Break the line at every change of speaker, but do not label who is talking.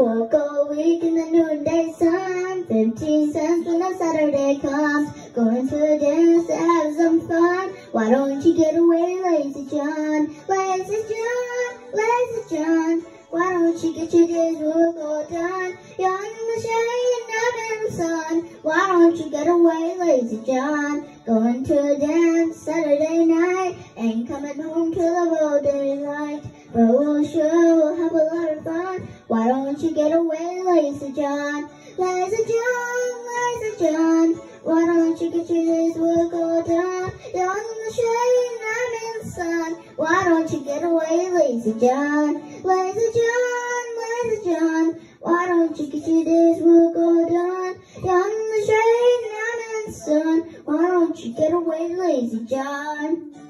Work all week in the noonday sun. Fifteen cents when a Saturday comes. Going to a dance to have some fun. Why don't you get away, lazy John? Lazy John, lazy John. Why don't you get your day's work all done? You're in the shade, not in the sun. Why don't you get away, lazy John? Going to a dance Saturday night. Ain't coming home till the whole daylight. But we'll sure don't you get away, lazy John? Lazy John, lazy John. Why don't you get your day's work all done? You're in the shade, I'm in the sun. Why don't you get away, lazy John? Lazy John, lazy John. Why don't you get your day's work all done? You're in the shade, I'm in the sun. Why don't you get away, lazy John?